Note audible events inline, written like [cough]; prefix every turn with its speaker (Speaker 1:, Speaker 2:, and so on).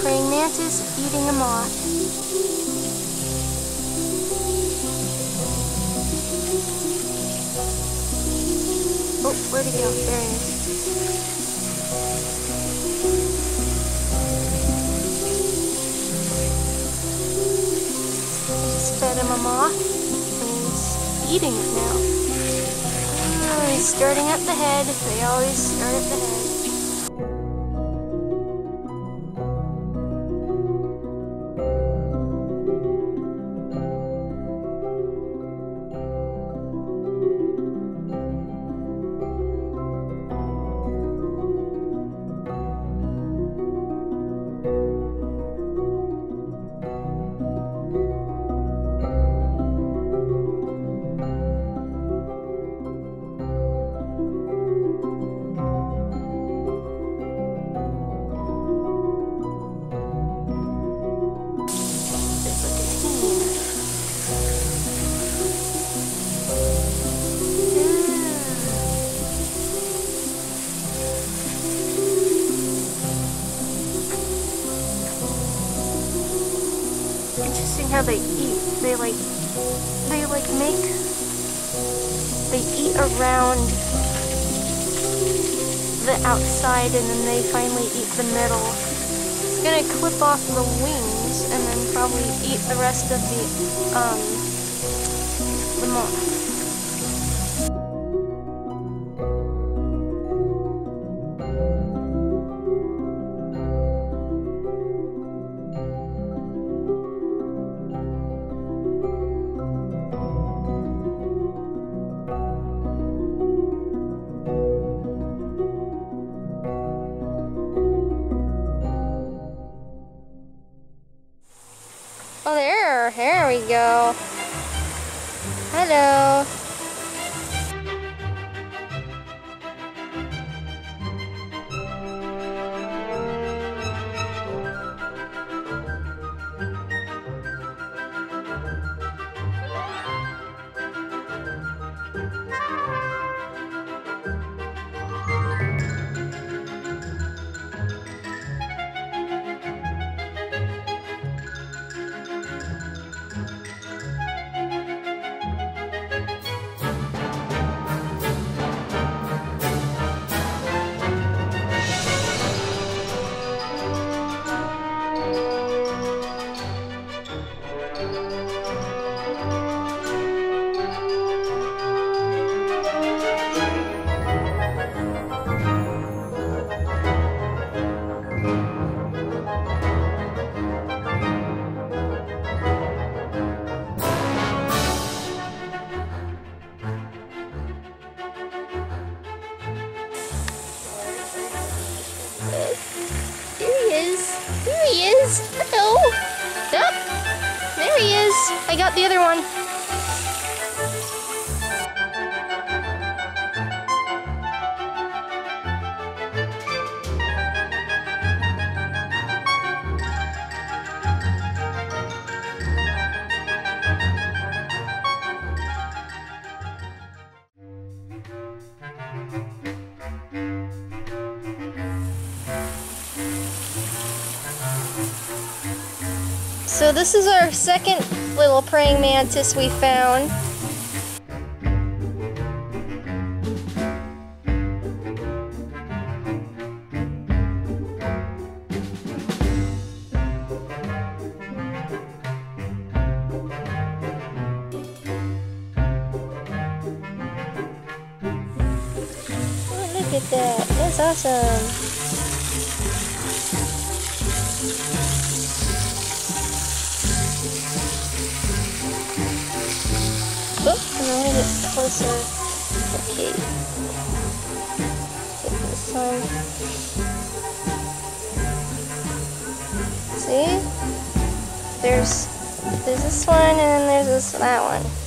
Speaker 1: praying mantis eating a moth. Oh, where'd he go? There he is. Fed him a moth, he's eating it now. Oh, he's starting at the head. They always start at the head. How they eat. They like, they like make, they eat around the outside and then they finally eat the middle. It's gonna clip off the wings and then probably eat the rest of the, um, the moth. There we go. Hello. There he is. There he is. [laughs] I got the other one. So this is our second little praying mantis we found. Oh, look at that. That's awesome. Closer. Okay. This one. See? There's there's this one and then there's this that one.